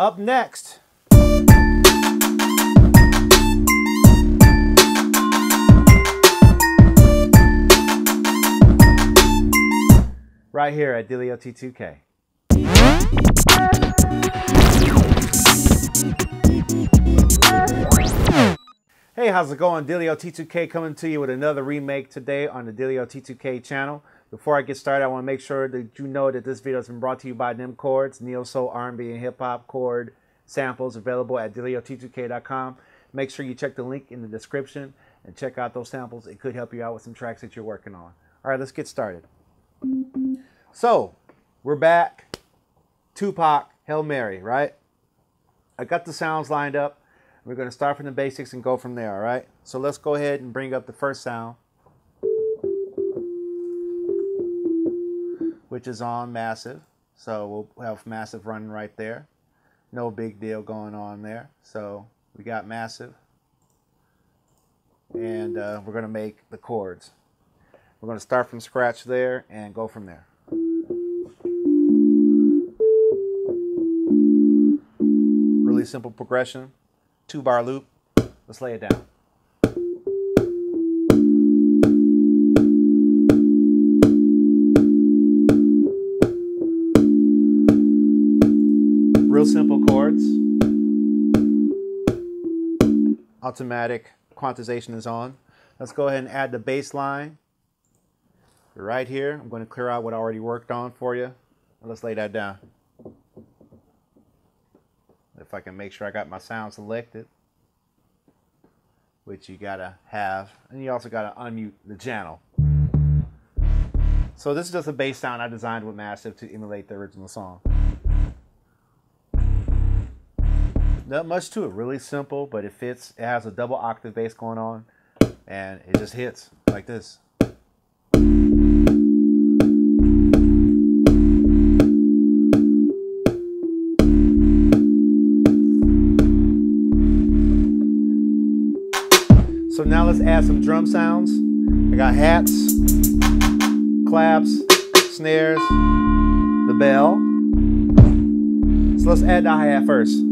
Up next. Right here at Dilliot2k. Hey, how's it going? Dilliot2k coming to you with another remake today on the Dilliot2k channel. Before I get started, I want to make sure that you know that this video has been brought to you by Dem Chords, Neo Soul, R&B, and Hip Hop chord samples available at Dilliot2k.com. Make sure you check the link in the description and check out those samples. It could help you out with some tracks that you're working on. All right, let's get started. So, we're back. Tupac, Hail Mary, right? I got the sounds lined up. We're going to start from the basics and go from there, all right? So let's go ahead and bring up the first sound, which is on Massive. So we'll have Massive running right there. No big deal going on there. So we got Massive. And uh, we're going to make the chords. We're going to start from scratch there and go from there. Really simple progression two bar loop. Let's lay it down. Real simple chords. Automatic quantization is on. Let's go ahead and add the bass line. Right here, I'm going to clear out what I already worked on for you. Let's lay that down if I can make sure I got my sound selected, which you gotta have, and you also gotta unmute the channel. So this is just a bass sound I designed with Massive to emulate the original song. Not much to it, really simple, but it fits. It has a double octave bass going on, and it just hits like this. So now let's add some drum sounds. I got hats, claps, snares, the bell. So let's add the hi-hat first.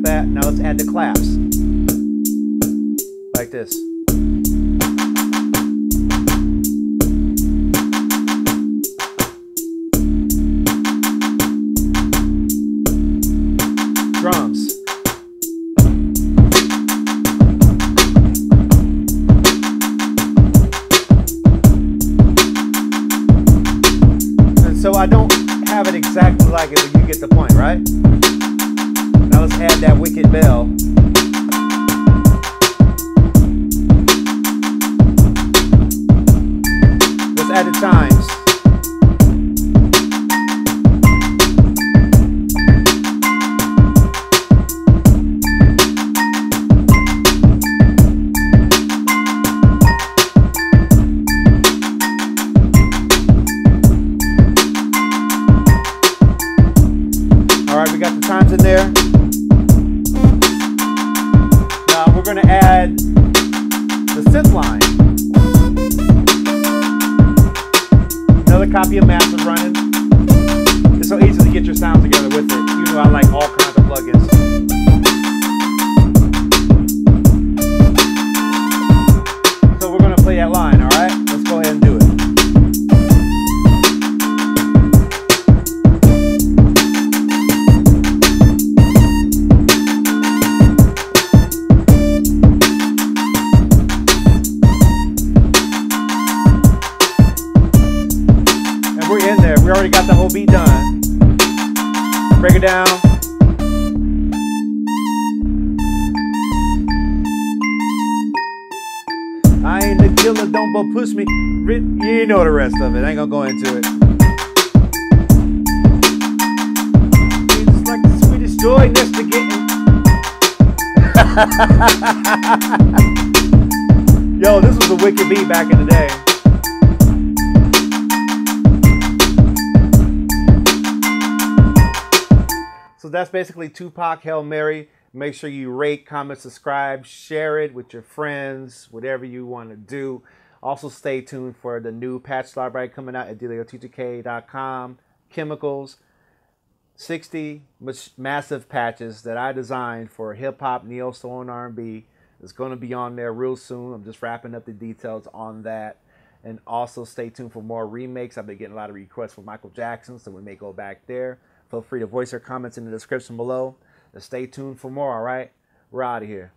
That. Now let's add the claps. Like this. drums. And so I don't have it exactly like it, but you get the point, right? Let's add that wicked bell. Let's add the chimes. All right, we got the times in there. We're going to add the synth line. Another copy of Massive running. It's so easy to get your sound together with it. You know I like we're in there. We already got the whole beat done. Break it down. I ain't the killer, don't but push me. You know the rest of it. I ain't gonna go into it. It's like the sweetest joy next to getting. Yo, this was a wicked beat back in the day. That's basically Tupac Hail Mary. Make sure you rate, comment, subscribe, share it with your friends, whatever you want to do. Also, stay tuned for the new patch library coming out at Dilliot2k.com. Chemicals, 60 massive patches that I designed for hip hop, neo soul, and R&B. It's going to be on there real soon. I'm just wrapping up the details on that. And also stay tuned for more remakes. I've been getting a lot of requests for Michael Jackson, so we may go back there. Feel free to voice your comments in the description below. And stay tuned for more, all right? We're out of here.